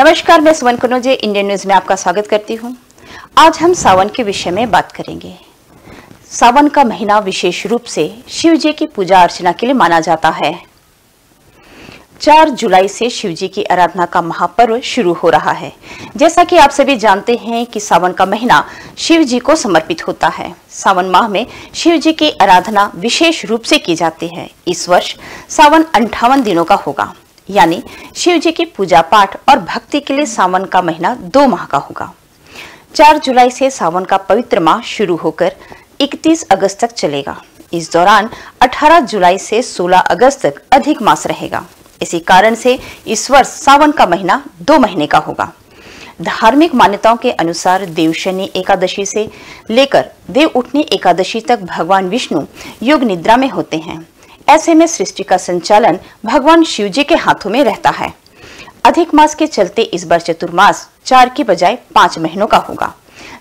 नमस्कार, मैं सुमन Kanoje Indian news में आपका स्वागत करती हूँ। आज हम सावन के विषय में बात करेंगे। सावन का महीना विशेष रूप से शिव जी की पूजा अर्चना के लिए माना जाता है। 4 जुलाई से शिव जी की आराधना का महापर्व शुरू हो रहा है। जैसा कि आप सभी जानते हैं कि सावन का महीना शिव जी को समर्पित होता है। सावन माह में शिव जी की आराधना विशेष रूप से की जाती है। इस वर्ष सावन अंठावन दिनों का होगा। यानी शिव जी की पूजा पाठ और भक्ति के लिए सावन का महीना दो माह का होगा। 4 जुलाई से सावन का पवित्र माह शुरू होकर 31 अगस्त तक चलेगा। इस दौरान 18 जुलाई से 16 अगस्त तक अधिक मास रहेगा। इसी कारण से इस वर्ष सावन का महीना दो महीने का होगा। धार्मिक मान्यताओं के अनुसार देवशनी एकादशी से लेकर देव उठनी एकादशी तक भगवान विष्णु योग निद्रा में होते हैं। ऐसे में सृष्टि का संचालन भगवान शिव जी के हाथों में रहता है। अधिक मास के चलते इस बार चतुर्मास चार की बजाय पाँच महीनों का होगा।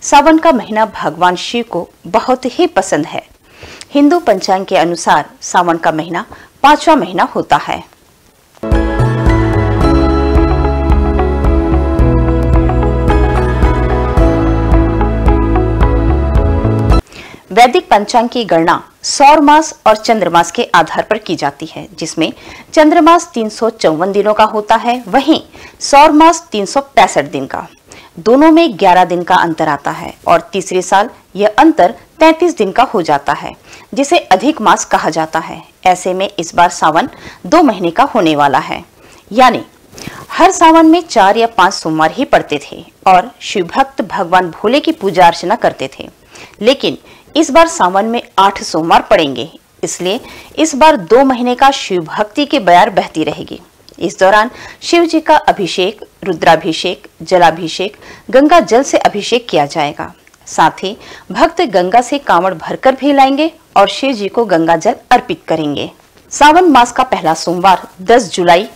सावन का महीना भगवान शिव को बहुत ही पसंद है। हिंदू पंचांग के अनुसार सावन का महीना पांचवा महीना होता है। वैदिक पंचांग की गणना सौर मास और चंद्रमास के आधार पर की जाती है, जिसमें चंद्रमास तीन दिनों का होता है, वहीं सौर मास तीन दिन का। दोनों में 11 दिन का अंतर आता है और तीसरे साल यह अंतर 33 दिन का हो जाता है, जिसे अधिक मास कहा जाता है। ऐसे में इस बार सावन दो महीने का होने वाला है। यानी, हर सावन में चार या पाँच सोमवार ही पड़ते थे और शिव भक्त भगवान भोले की पूजा अर्चना करते थे। लेकिन इस बार सावन में आठ सोमवार पड़ेंगे, इसलिए इस बार दो महीने का शिव भक्ति की बयार बहती रहेगी। इस दौरान शिव जी का अभिषेक, रुद्राभिषेक, जलाभिषेक, गंगा जल से अभिषेक किया जाएगा। साथ ही भक्त गंगा से कांवड़ भरकर भी लाएँगे और शिव जी को गंगा जल अर्पित करेंगे। सावन मास का पहला सोमवार 10 जुलाई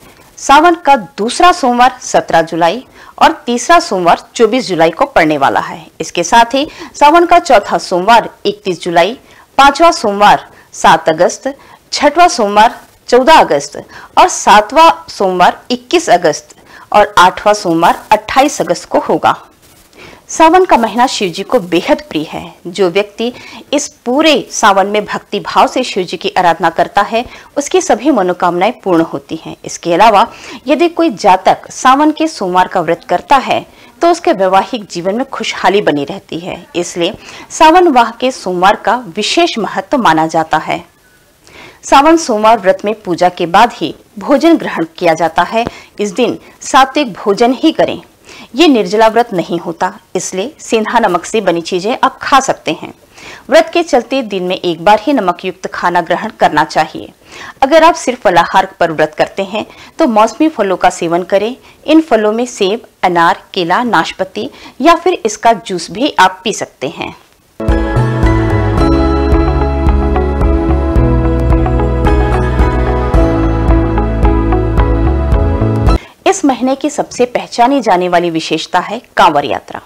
सावन का दूसरा सोमवार 17 जुलाई और तीसरा सोमवार 24 जुलाई को पड़ने वाला है। इसके साथ ही सावन का चौथा सोमवार 31 जुलाई, पांचवा सोमवार 7 अगस्त, छठवा सोमवार 14 अगस्त और सातवा सोमवार 21 अगस्त और आठवा सोमवार 28 अगस्त को होगा। सावन का महीना शिव जी को बेहद प्रिय है। जो व्यक्ति इस पूरे सावन में भक्ति भाव से शिव जी की आराधना करता है, उसकी सभी मनोकामनाएँ पूर्ण होती हैं। इसके अलावा, यदि कोई जातक सावन के सोमवार का व्रत करता है तो उसके वैवाहिक जीवन में खुशहाली बनी रहती है। इसलिए सावन वाह के सोमवार का विशेष महत्व माना जाता है। सावन सोमवार व्रत में पूजा के बाद ही भोजन ग्रहण किया जाता है। इस दिन सात्विक भोजन ही करें। ये निर्जला व्रत नहीं होता, इसलिए सेंधा नमक से बनी चीज़ें आप खा सकते हैं। व्रत के चलते दिन में एक बार ही नमक युक्त खाना ग्रहण करना चाहिए। अगर आप सिर्फ़ फलाहार पर व्रत करते हैं तो मौसमी फलों का सेवन करें। इन फलों में सेब, अनार, केला नाशपाती या फिर इसका जूस भी आप पी सकते हैं। इस महीने की सबसे पहचानी जाने वाली विशेषता है कांवर यात्रा।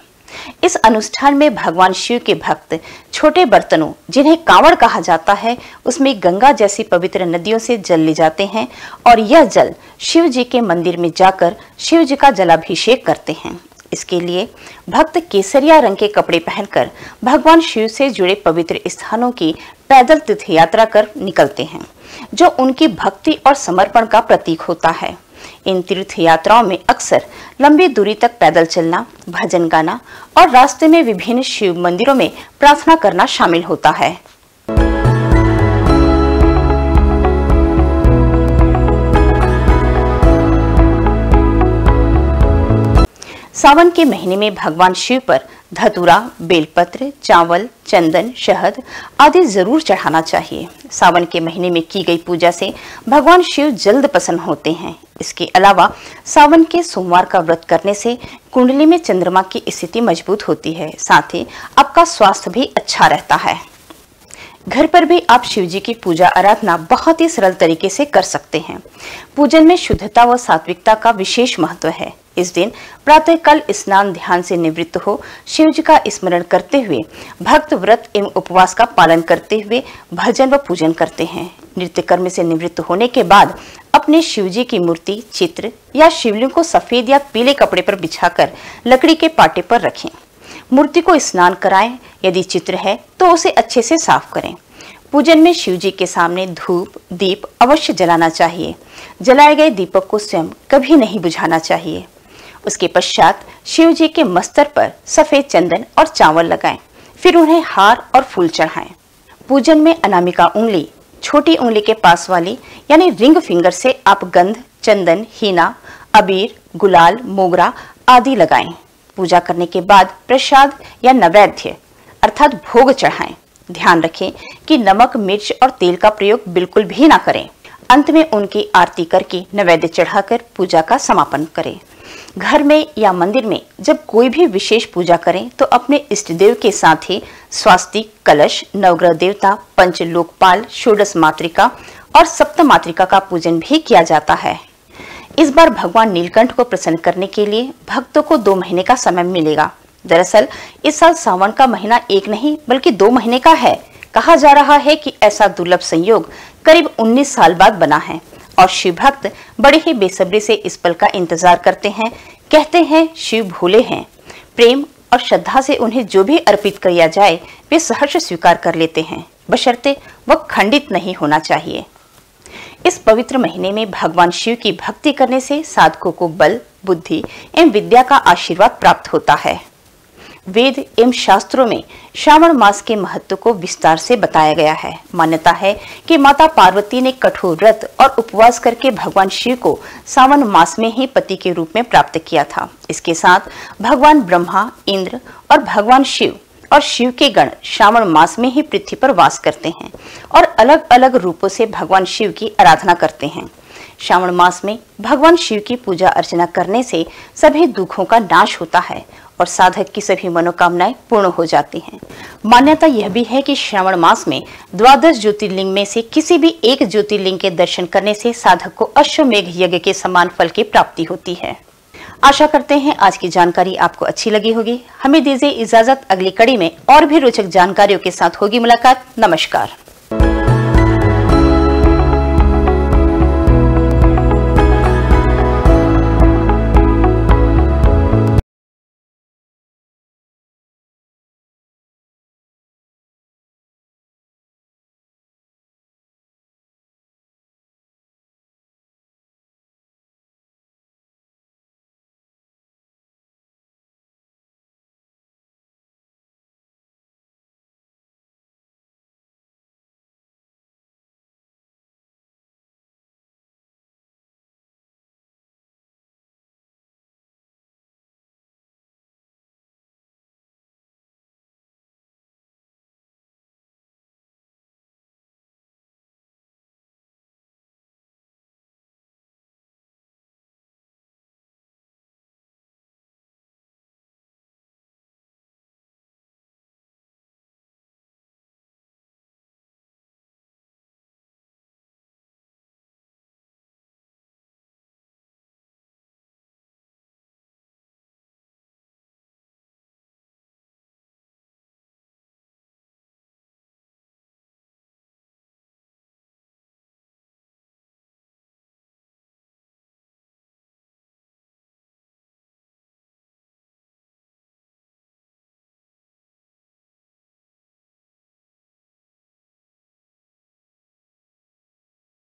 इस अनुष्ठान में भगवान शिव के भक्त, छोटे बर्तनों, जिन्हें कांवड़ कहा जाता है, उसमें गंगा जैसी पवित्र नदियों से जल ले जाते हैं और यह जल शिव जी के मंदिर में जाकर शिव जी का जलाभिषेक करते हैं। इसके लिए भक्त केसरिया रंग के कपड़े पहनकर भगवान शिव से जुड़े पवित्र स्थानों की पैदल तीर्थ यात्रा कर निकलते हैं, जो उनकी भक्ति और समर्पण का प्रतीक होता है। इन तीर्थ यात्राओं में अक्सर लंबी दूरी तक पैदल चलना, भजन गाना और रास्ते में विभिन्न शिव मंदिरों में प्रार्थना करना शामिल होता है। सावन के महीने में भगवान शिव पर धतूरा, बेलपत्र, चावल, चंदन, शहद आदि ज़रूर चढ़ाना चाहिए। सावन के महीने में की गई पूजा से भगवान शिव जल्द प्रसन्न होते हैं। इसके अलावा सावन के सोमवार का व्रत करने से कुंडली में चंद्रमा की स्थिति मज़बूत होती है। साथ ही आपका स्वास्थ्य भी अच्छा रहता है। घर पर भी आप शिव जी की पूजा आराधना बहुत ही सरल तरीके से कर सकते हैं। पूजन में शुद्धता व सात्विकता का विशेष महत्व है। इस दिन प्रातः काल स्नान ध्यान से निवृत्त हो शिव जी का स्मरण करते हुए, भक्त व्रत एवं उपवास का पालन करते हुए भजन व पूजन करते हैं। नृत्य कर्म से निवृत्त होने के बाद अपने शिवजी की मूर्ति, चित्र या शिवलिंग को सफ़ेद या पीले कपड़े पर बिछाकर लकड़ी के पाटे पर रखें। मूर्ति को स्नान कराएँ, यदि चित्र है तो उसे अच्छे से साफ़ करें। पूजन में शिव जी के सामने धूप, दीप अवश्य जलाना चाहिए। जलाए गए दीपक को स्वयं कभी नहीं बुझाना चाहिए। उसके पश्चात शिव जी के मस्तर पर सफ़ेद चंदन और चावल लगाएँ, फिर उन्हें हार और फूल चढ़ाएँ। पूजन में अनामिका उंगली, छोटी उंगली के पास वाली, यानी रिंग फिंगर से आप गंध, चंदन, हीना, अबीर, गुलाल, मोगरा आदि लगाएँ। पूजा करने के बाद प्रसाद या नैवेद्य, अर्थात भोग चढ़ाएँ। ध्यान रखें कि नमक, मिर्च और तेल का प्रयोग बिल्कुल भी ना करें। अंत में उनकी आरती करके नैवेद्य चढ़ाकर पूजा का समापन करें। घर में या मंदिर में जब कोई भी विशेष पूजा करें तो अपने इष्ट देव के साथ ही स्वास्तिक, कलश, नवग्रह देवता, पंच लोकपाल, षोडश मातृका और सप्त मातृका का पूजन भी किया जाता है। इस बार भगवान नीलकंठ को प्रसन्न करने के लिए भक्तों को दो महीने का समय मिलेगा। दरअसल, इस साल सावन का महीना एक नहीं, बल्कि दो महीने का है। कहा जा रहा है कि ऐसा दुर्लभ संयोग करीब 19 साल बाद बना है। और शिव भक्त बड़े ही बेसब्री से इस पल का इंतज़ार करते हैं। कहते हैं, शिव भोले हैं। प्रेम और श्रद्धा से उन्हें जो भी अर्पित किया जाए, वे सहर्ष स्वीकार कर लेते हैं। बशर्ते वह खंडित नहीं होना चाहिए। इस पवित्र महीने में भगवान शिव की भक्ति करने से साधकों को बल, बुद्धि एवं विद्या का आशीर्वाद प्राप्त होता है। वेद एवं शास्त्रों में श्रावण मास के महत्व को विस्तार से बताया गया है। मान्यता है कि माता पार्वती ने कठोर व्रत और उपवास करके भगवान शिव को सावन मास में ही पति के रूप में प्राप्त किया था। इसके साथ भगवान ब्रह्मा, इंद्र और भगवान शिव और शिव के गण श्रावण मास में ही पृथ्वी पर वास करते हैं और अलग अलग रूपों से भगवान शिव की आराधना करते हैं। श्रावण मास में भगवान शिव की पूजा अर्चना करने से सभी दुखों का नाश होता है और साधक की सभी मनोकामनाएँ पूर्ण हो जाती हैं। मान्यता यह भी है कि श्रावण मास में द्वादश ज्योतिर्लिंग में से किसी भी एक ज्योतिर्लिंग के दर्शन करने से साधक को अश्वमेघ यज्ञ के समान फल की प्राप्ति होती है। आशा करते हैं आज की जानकारी आपको अच्छी लगी होगी। हमें दीजिए इजाज़त। अगली कड़ी में और भी रोचक जानकारियों के साथ होगी मुलाकात। नमस्कार।